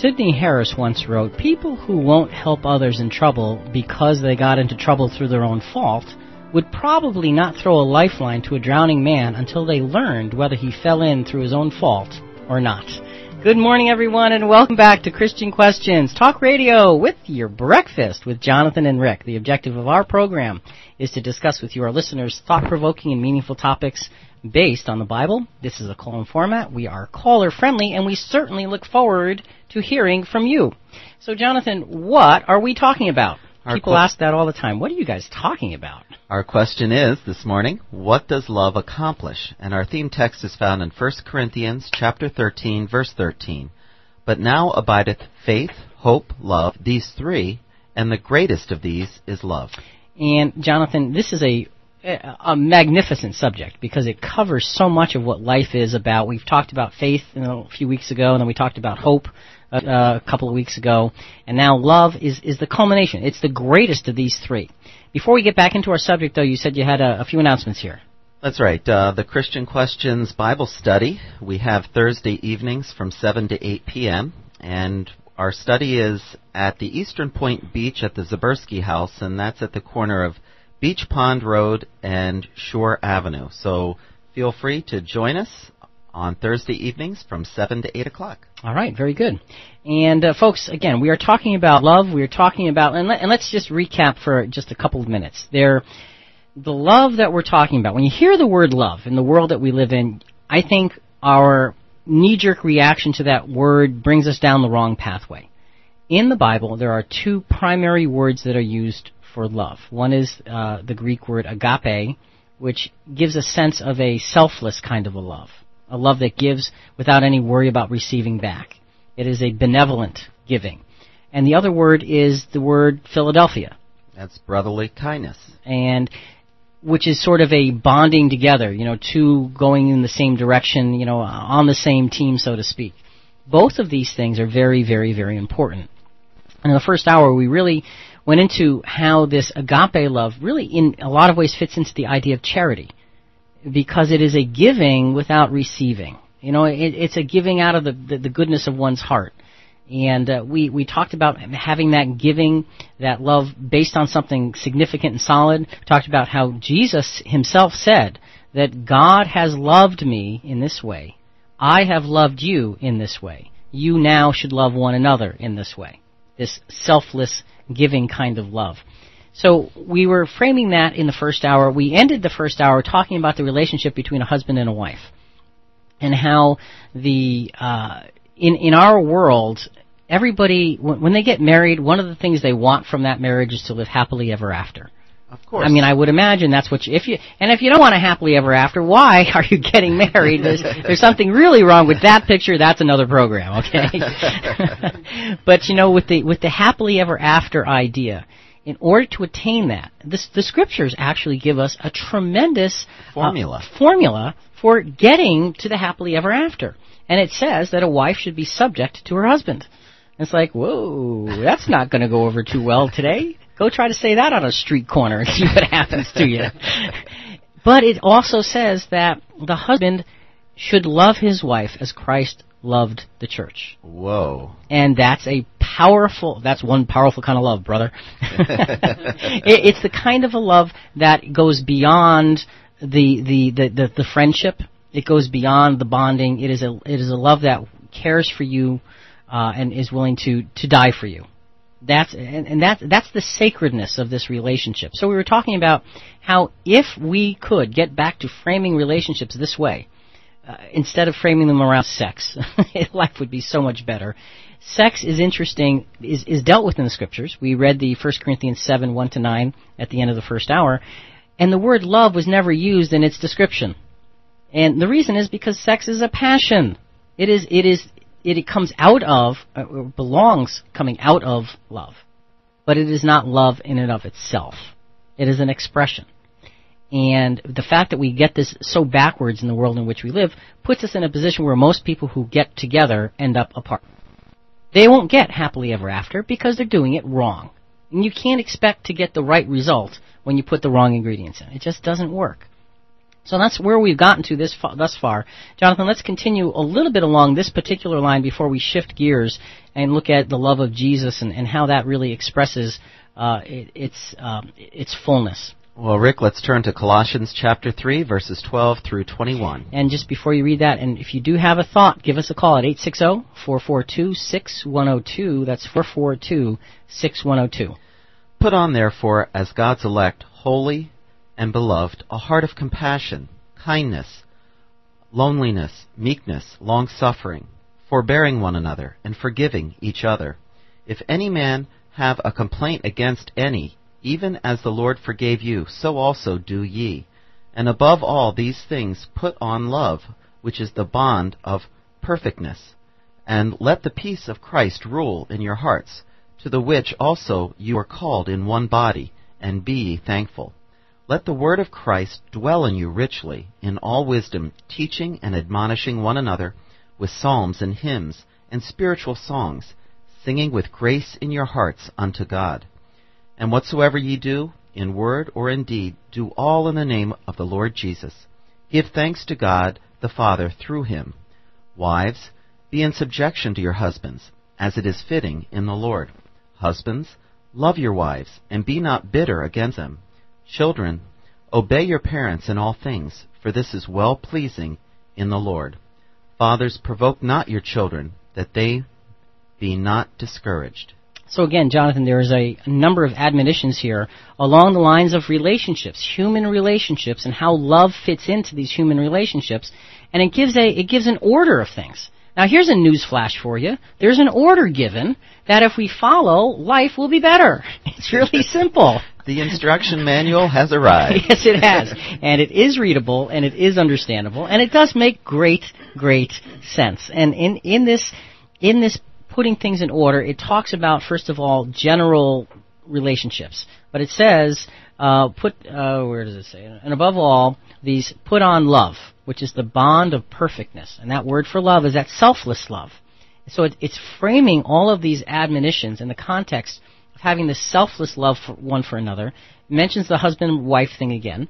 Sydney Harris once wrote People who won't help others in trouble because they got into trouble through their own fault would probably not throw a lifeline to a drowning man until they learned whether he fell in through his own fault or not. Good morning, everyone, and welcome back to Christian Questions Talk Radio with your breakfast with Jonathan and Rick. The objective of our program is to discuss with you, our listeners, thought provoking and meaningful topics based on the Bible. This is a call-in format. We are caller friendly, and we certainly look forward to hearing from you. So, Jonathan, what are we talking about? Our People qu- ask that all the time. What are you guys talking about? Our question is this morning, what does love accomplish? And our theme text is found in 1 Corinthians chapter 13 verse 13. But now abideth faith, hope, love, these three, and the greatest of these is love. And Jonathan, this is a a magnificent subject because it covers so much of what life is about. We've talked about faith you know, a few weeks ago, and then we talked about hope uh, a couple of weeks ago, and now love is is the culmination. It's the greatest of these three. Before we get back into our subject, though, you said you had a, a few announcements here. That's right. Uh, the Christian Questions Bible Study. We have Thursday evenings from 7 to 8 p.m. And our study is at the Eastern Point Beach at the Zabersky House, and that's at the corner of Beach Pond Road and Shore Avenue. So feel free to join us on Thursday evenings from 7 to 8 o'clock. All right, very good. And uh, folks, again, we are talking about love. We are talking about, and, let, and let's just recap for just a couple of minutes. There, the love that we're talking about, when you hear the word love in the world that we live in, I think our knee-jerk reaction to that word brings us down the wrong pathway. In the Bible, there are two primary words that are used for love. One is uh, the Greek word agape, which gives a sense of a selfless kind of a love, a love that gives without any worry about receiving back. It is a benevolent giving. And the other word is the word Philadelphia. That's brotherly kindness. And which is sort of a bonding together, you know, two going in the same direction, you know, on the same team, so to speak. Both of these things are very, very, very important. And in the first hour, we really went into how this agape love really in a lot of ways fits into the idea of charity because it is a giving without receiving. You know, it, it's a giving out of the, the, the goodness of one's heart. And uh, we, we talked about having that giving, that love based on something significant and solid. We talked about how Jesus himself said that God has loved me in this way. I have loved you in this way. You now should love one another in this way. This selfless giving kind of love. So we were framing that in the first hour. We ended the first hour talking about the relationship between a husband and a wife, and how the uh, in in our world, everybody when, when they get married, one of the things they want from that marriage is to live happily ever after. Of course. I mean, I would imagine that's what you, if you, and if you don't want a happily ever after, why are you getting married? There's, there's something really wrong with that picture. That's another program, okay? but you know, with the, with the happily ever after idea, in order to attain that, this, the scriptures actually give us a tremendous uh, formula. Uh, formula for getting to the happily ever after. And it says that a wife should be subject to her husband. It's like, whoa, that's not going to go over too well today. Go try to say that on a street corner and see what happens to you. But it also says that the husband should love his wife as Christ loved the church. Whoa. And that's a powerful, that's one powerful kind of love, brother. it, it's the kind of a love that goes beyond the, the, the, the, the friendship. It goes beyond the bonding. It is a, it is a love that cares for you uh, and is willing to, to die for you. That's and, and that's that's the sacredness of this relationship. So we were talking about how if we could get back to framing relationships this way, uh, instead of framing them around sex, life would be so much better. Sex is interesting, is, is dealt with in the scriptures. We read the 1 Corinthians 7, 1 to 9 at the end of the first hour, and the word love was never used in its description. And the reason is because sex is a passion. It is, it is it, comes out of, uh, belongs coming out of love. But it is not love in and of itself. It is an expression. And the fact that we get this so backwards in the world in which we live puts us in a position where most people who get together end up apart. They won't get happily ever after because they're doing it wrong. And you can't expect to get the right result when you put the wrong ingredients in. It just doesn't work. So that's where we've gotten to this fa- thus far. Jonathan, let's continue a little bit along this particular line before we shift gears and look at the love of Jesus and, and how that really expresses uh, it, its um, its fullness. Well, Rick, let's turn to Colossians chapter 3, verses 12 through 21. And just before you read that, and if you do have a thought, give us a call at 860-442-6102. That's 442-6102. Put on, therefore, as God's elect, holy and beloved, a heart of compassion, kindness, loneliness, meekness, long suffering, forbearing one another, and forgiving each other. If any man have a complaint against any, even as the Lord forgave you, so also do ye. And above all these things put on love, which is the bond of perfectness. And let the peace of Christ rule in your hearts, to the which also you are called in one body, and be ye thankful. Let the word of Christ dwell in you richly, in all wisdom, teaching and admonishing one another with psalms and hymns and spiritual songs, singing with grace in your hearts unto God. And whatsoever ye do, in word or in deed, do all in the name of the Lord Jesus. Give thanks to God the Father through him. Wives, be in subjection to your husbands, as it is fitting in the Lord. Husbands, love your wives, and be not bitter against them. Children, obey your parents in all things, for this is well pleasing in the Lord. Fathers, provoke not your children, that they be not discouraged. So again, Jonathan, there is a number of admonitions here along the lines of relationships, human relationships, and how love fits into these human relationships, and it gives a it gives an order of things. Now here's a news flash for you. There's an order given that if we follow, life will be better. It's really simple. The instruction manual has arrived. yes, it has. and it is readable and it is understandable and it does make great, great sense. And in, in this, in this putting things in order, it talks about, first of all, general relationships. But it says, uh, put, uh, where does it say? And above all, these put on love, which is the bond of perfectness. And that word for love is that selfless love. So it, it's framing all of these admonitions in the context having this selfless love for one for another. Mentions the husband wife thing again.